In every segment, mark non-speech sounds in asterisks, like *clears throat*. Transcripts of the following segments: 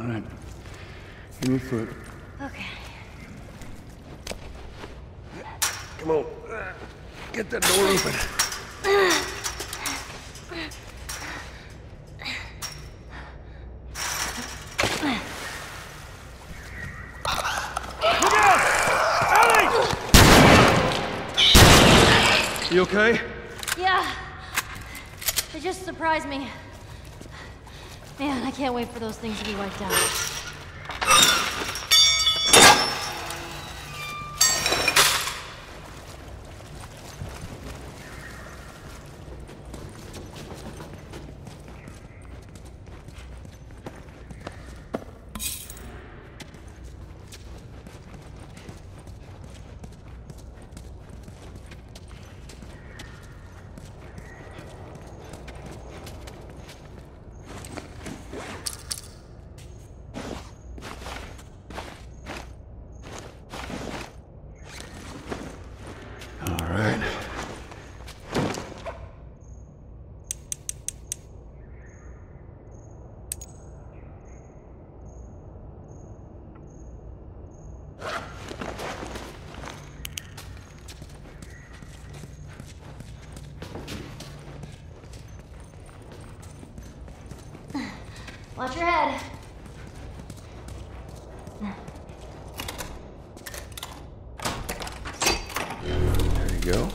All right. Give me your foot. Okay. Come on. Get that door open. You okay? Yeah. They just surprised me. Man, I can't wait for those things to be wiped out. All right. Watch your head. There you go.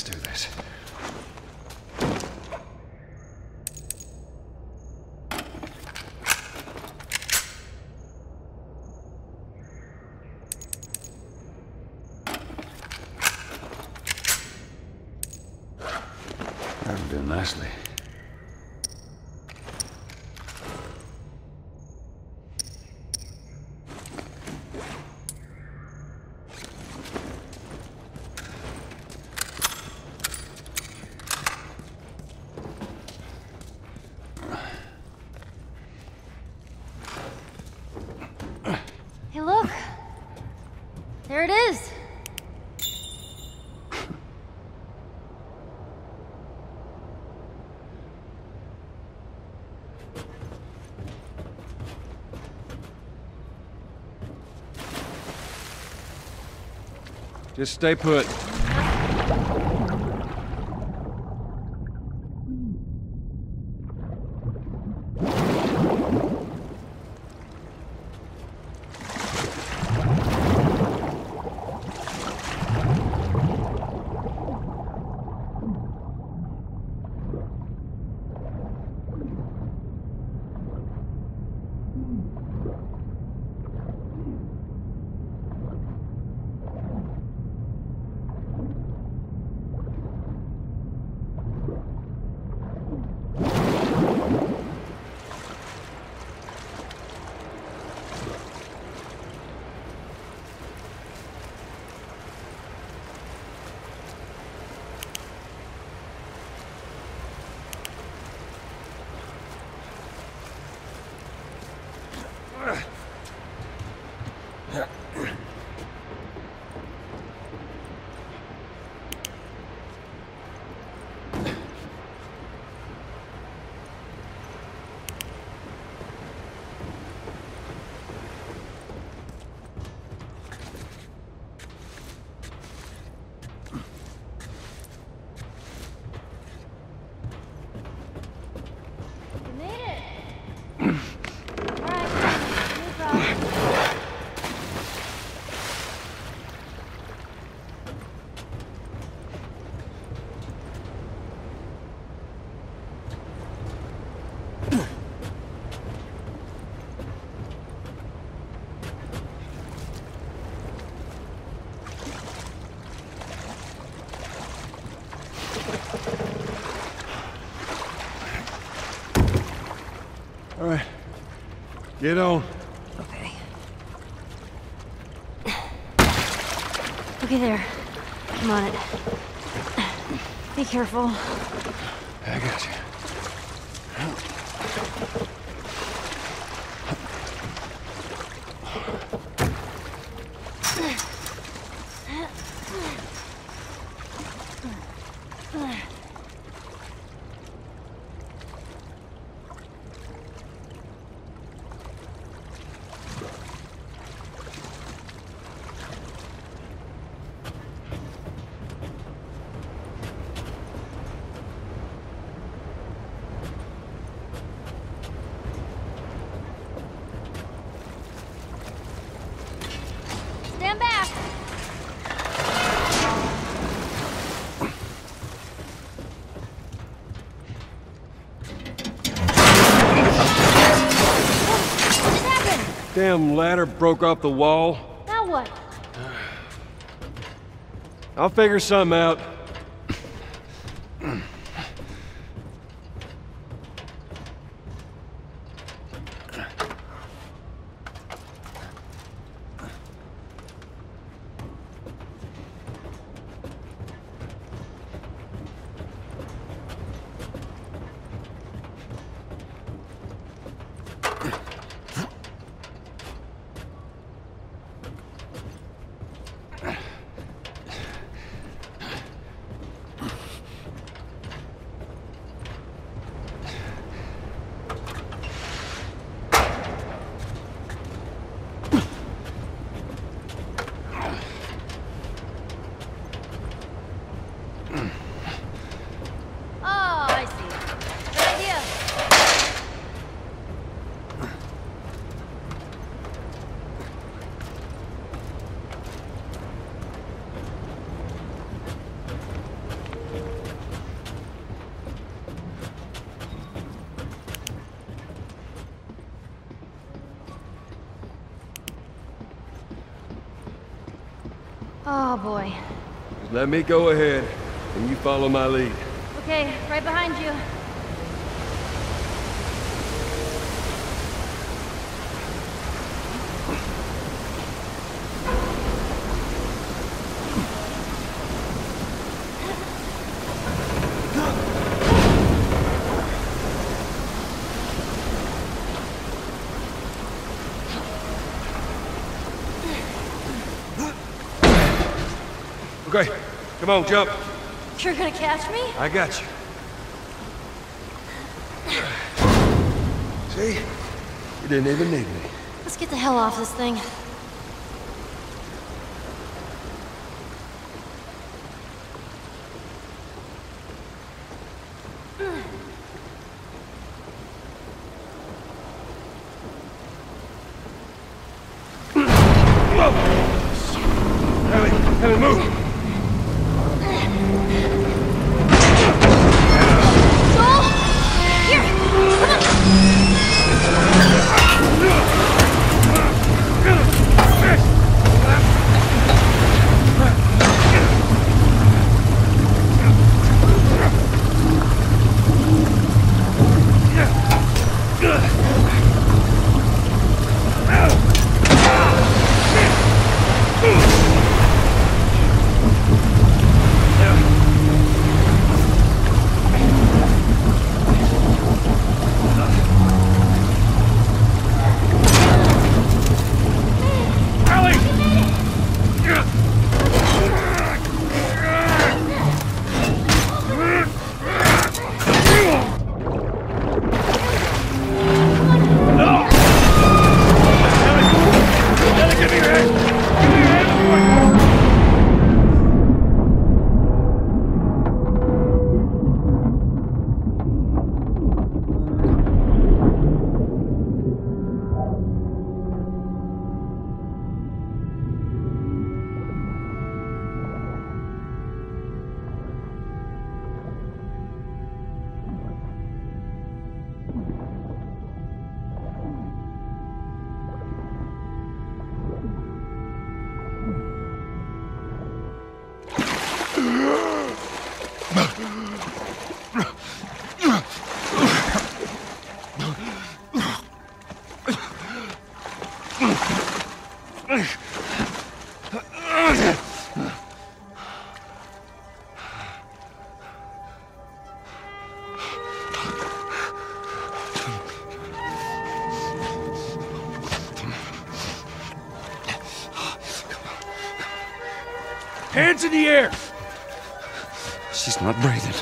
Let's do this. That'll do nicely. Hey, look. There it is. Just stay put. All right. Get on. Okay. Okay there. Come on it. Be careful. I got you. Stand back! What just happened? Damn ladder broke off the wall. Now what? I'll figure something out. Oh, I see. Good idea. Oh boy. Just let me go ahead, and you follow my lead. Okay, right behind you. Okay, come on, jump. You're gonna catch me? I got you. See? You didn't even need me. Let's get the hell off this thing. Ellie, Ellie, move! Hands in the air! She's not breathing.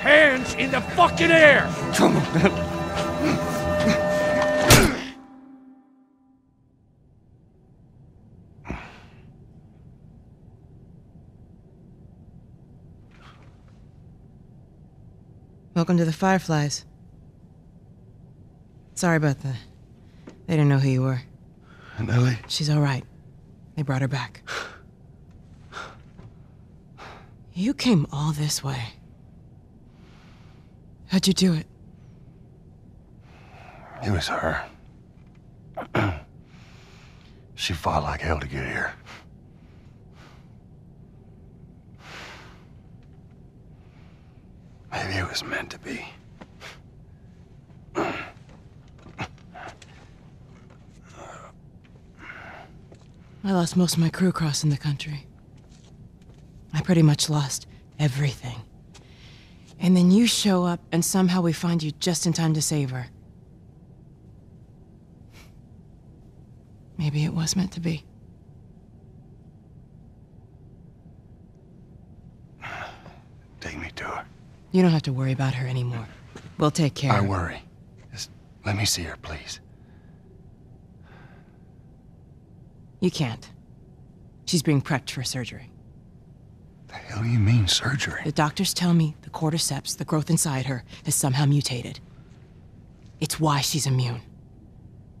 Hands in the fucking air! Come on, Welcome to the Fireflies. Sorry about the. They didn't know who you were. And Ellie? She's all right. They brought her back. You came all this way. How'd you do it? It was her. *clears throat* she fought like hell to get here. Maybe it was meant to be. I lost most of my crew crossing the country. I pretty much lost everything. And then you show up, and somehow we find you just in time to save her. Maybe it was meant to be. Take me to her. You don't have to worry about her anymore. We'll take care I worry. Just let me see her, please. You can't. She's being prepped for surgery. The hell you mean surgery? The doctors tell me the cordyceps, the growth inside her, has somehow mutated. It's why she's immune.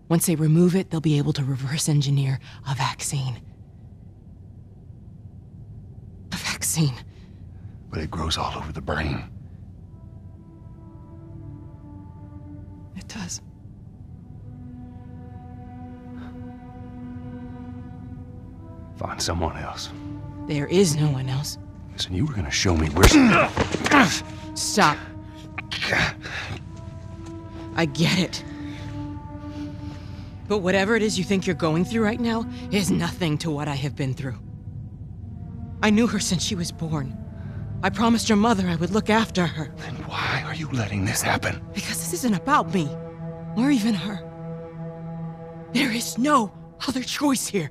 Once they remove it, they'll be able to reverse engineer a vaccine. A vaccine. But it grows all over the brain. It does. Find someone else. There is no one else. Listen, you were gonna show me where. Stop. I get it. But whatever it is you think you're going through right now is nothing to what I have been through. I knew her since she was born. I promised your mother I would look after her. Then why are you letting this happen? Because this isn't about me, or even her. There is no other choice here.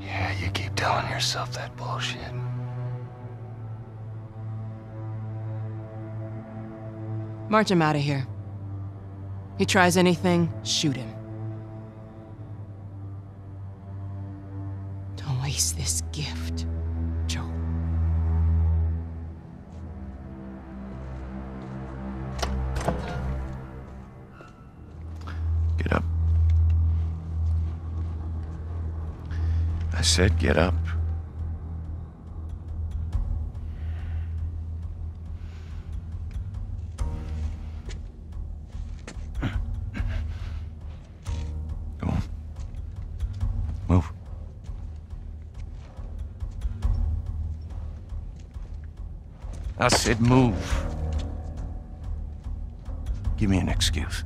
Yeah, you keep telling yourself that bullshit. March him out of here. He tries anything, shoot him. Don't waste this gift, Joel. Get up. I said get up. I said move. Give me an excuse.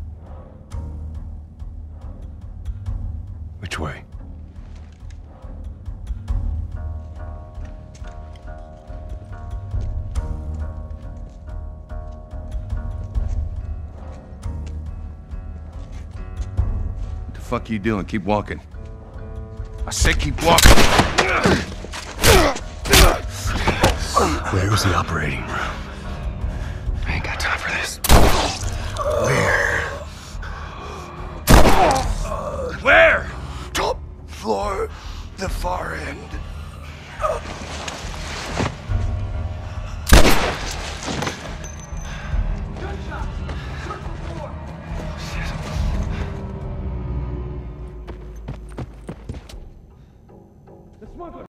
Which way? What the fuck are you doing? Keep walking. I said keep walking. Where was the operating room? I ain't got time for this. Where? Where? Top floor, the far end.